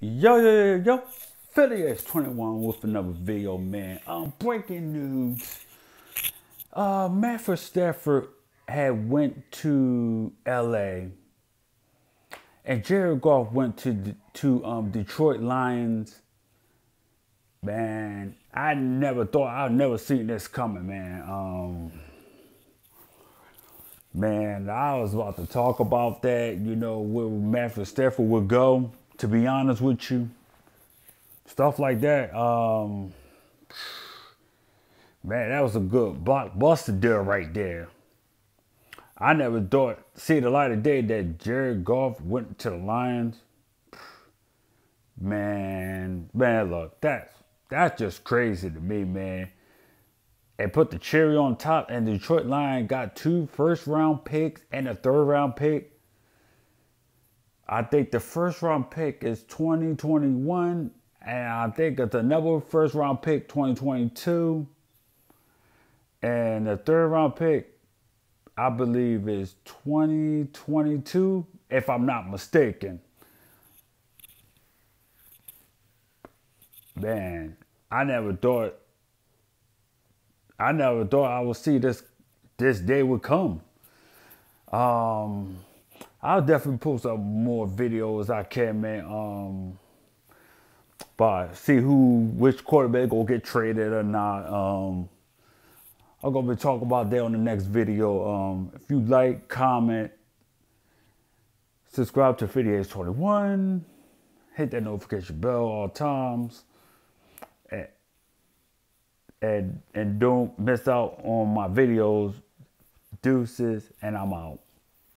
Yo, yo, yo, yo, Philly 21 with another video, man. Um, breaking news. Uh, Matthew Stafford had went to L.A. and Jared Goff went to to um Detroit Lions. Man, I never thought I'd never seen this coming, man. Um, man, I was about to talk about that. You know where Matthew Stafford would go to be honest with you. Stuff like that. Um, man, that was a good blockbuster deal right there. I never thought, see the light of day, that Jared Goff went to the Lions. Man, man, look, that's that's just crazy to me, man. And put the cherry on top, and the Detroit Lion got two first round picks and a third round pick I think the first round pick is 2021, and I think it's another first round pick 2022. And the third round pick, I believe, is 2022, if I'm not mistaken. Man, I never thought I never thought I would see this this day would come. Um I'll definitely post up more videos I can, man. Um, but see who, which quarterback will get traded or not. Um, I'm gonna be talking about that on the next video. Um, if you like, comment, subscribe to Philly Ace 21, hit that notification bell all times, and, and and don't miss out on my videos. Deuces, and I'm out.